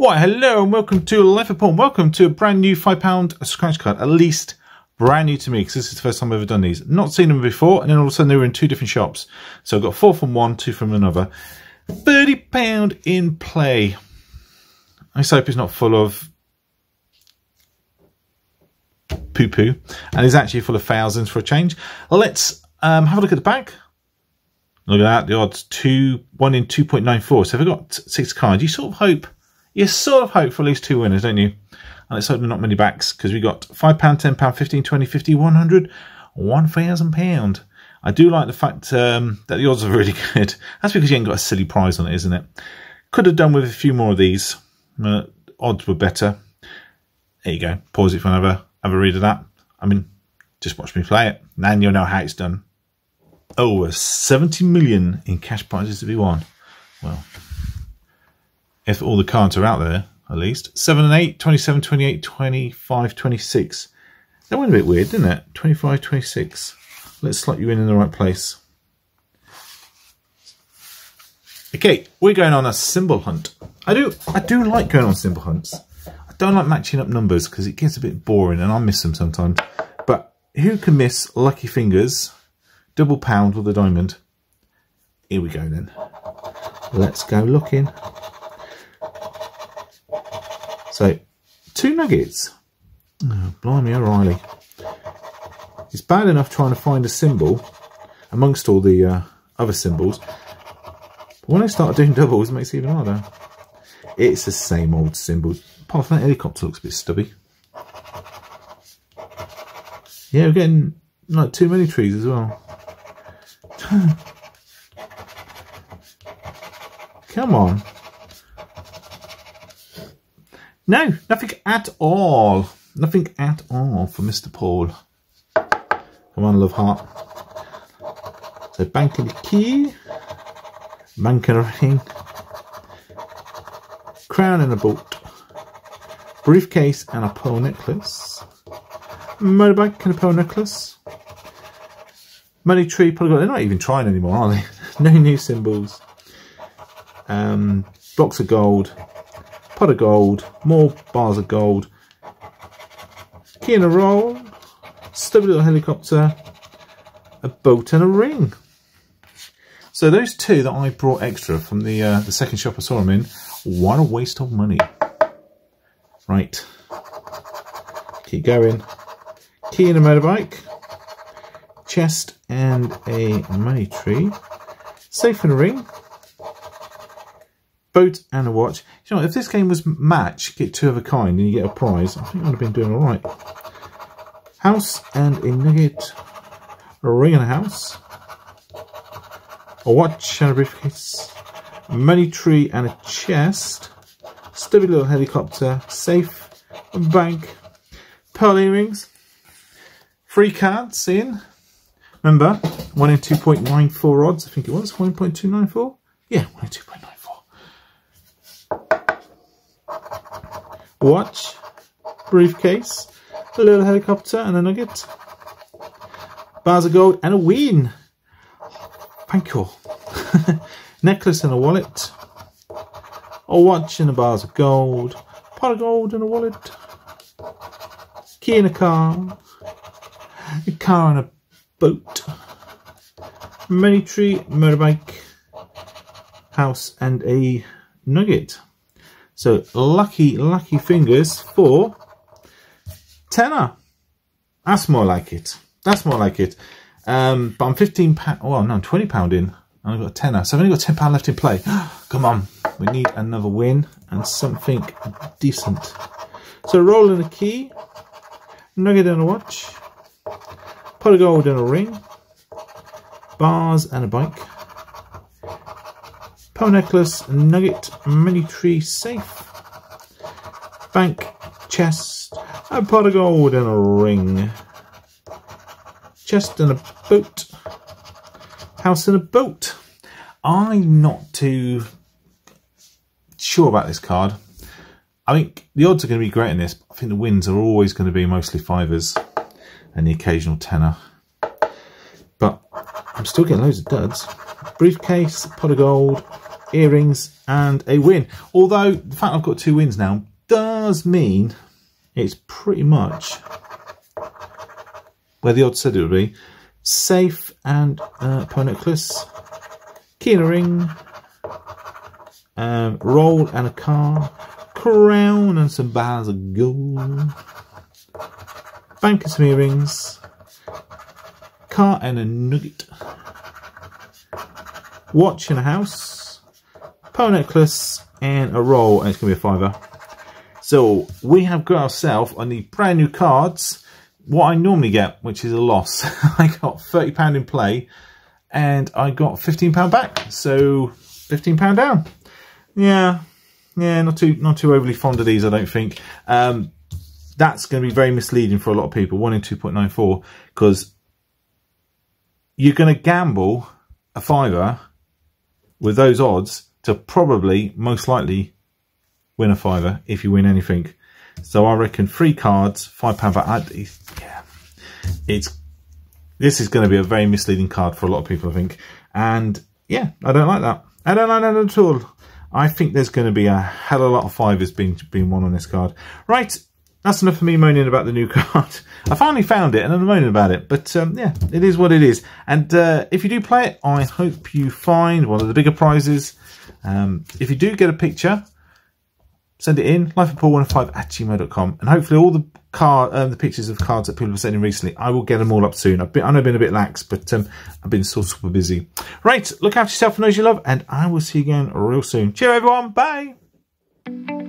Why, hello and welcome to Pawn. Welcome to a brand new £5 scratch card, at least brand new to me because this is the first time I've ever done these. Not seen them before, and then all of a sudden they were in two different shops. So I've got four from one, two from another. £30 in play. I hope it's not full of poo-poo, and it's actually full of thousands for a change. Let's um, have a look at the back. Look at that, the odds, two, one in 2.94. So if I've got six cards, you sort of hope you sort of hope for at least two winners, don't you? And it's certainly not many backs because we got £5, £10, 15 20 50 100 £1,000. I do like the fact um, that the odds are really good. That's because you ain't got a silly prize on it, isn't it? Could have done with a few more of these. Uh, odds were better. There you go. Pause it for another. Have a read of that. I mean, just watch me play it. Then you'll know how it's done. Over 70 million in cash prizes to be won. Well, if all the cards are out there, at least. 7 and 8, 27, 28, 25, 26. That went a bit weird, didn't it? 25, 26. Let's slot you in in the right place. Okay, we're going on a symbol hunt. I do I do like going on symbol hunts. I don't like matching up numbers because it gets a bit boring and I miss them sometimes. But who can miss Lucky Fingers, double pound with a diamond? Here we go then. Let's go looking. So, two nuggets. Oh, blimey O'Reilly. It's bad enough trying to find a symbol amongst all the uh, other symbols. But when I start doing doubles, it makes it even harder. It's the same old symbol. Apart from that helicopter looks a bit stubby. Yeah, we're getting like too many trees as well. Come on. No, nothing at all. Nothing at all for Mr. Paul. Come on, love heart. So bank and a key. Bank and a ring. Crown and a boat. Briefcase and a pearl necklace. Motorbike and a pearl necklace. Money tree, polygon. They're not even trying anymore, are they? no new symbols. Um, blocks of gold pot of gold, more bars of gold, key in a roll, stubby little helicopter, a boat and a ring. So those two that I brought extra from the uh, the second shop I saw them in, what a waste of money. Right, keep going. Key in a motorbike, chest and a money tree, safe and a ring, boat and a watch. You know, if this game was match, get two of a kind and you get a prize, I think I'd have been doing all right. House and a nugget, a ring and a house, a watch and a briefcase, a money tree and a chest, stubby little helicopter, safe, a bank, pearl earrings, free cards in. Remember, 1 in 2.94 odds, I think it was, 1.294? Yeah, 1 in 2.94. watch, briefcase, a little helicopter and a nugget, bars of gold and a win. Thank you. Necklace and a wallet, a watch and a bars of gold, pot of gold and a wallet, key in a car, a car and a boat, money tree, motorbike, house and a nugget. So lucky, lucky fingers for tenner. That's more like it. That's more like it. Um, but I'm 15 pound, well, no, I'm 20 pound in. And I've got a tenner. So I've only got 10 pound left in play. Come on. We need another win and something decent. So rolling a key, nugget and a watch, pot of gold and a ring, bars and a bike, Pearl necklace, nugget, mini tree safe, bank, chest, a pot of gold and a ring, chest and a boat, house and a boat. I'm not too sure about this card. I think the odds are going to be great in this. I think the wins are always going to be mostly fivers and the occasional tenner. But I'm still getting loads of duds. Briefcase, pot of gold, earrings, and a win. Although the fact I've got two wins now does mean it's pretty much where the odds said it would be. Safe and uh, pearl necklace, key and ring, um, roll and a car, crown and some bars of gold, bank and earrings, car and a nugget, watch in a house, pearl necklace, and a roll, and it's going to be a fiver. So we have got ourselves on the brand new cards what I normally get, which is a loss. I got £30 in play and I got £15 back. So £15 down. Yeah, yeah, not too not too overly fond of these, I don't think. Um, that's going to be very misleading for a lot of people, 1 in 2.94, because you're going to gamble a fiver with those odds to probably, most likely, win a fiver if you win anything. So I reckon three cards, five pound back. Yeah, it's this is going to be a very misleading card for a lot of people, I think. And yeah, I don't like that. I don't like that at all. I think there's going to be a hell of a lot of fivers being being won on this card. Right, that's enough for me moaning about the new card. I finally found it and I'm moaning about it. But um, yeah, it is what it is. And uh, if you do play it, I hope you find one of the bigger prizes. Um, if you do get a picture, send it in, lifeofpaul105 at gmail.com. And hopefully all the card, um, the pictures of cards that people have sent in recently, I will get them all up soon. I've been, I know I've been a bit lax, but um, I've been so super busy. Right, look after yourself and those you love, and I will see you again real soon. Cheers, everyone. Bye.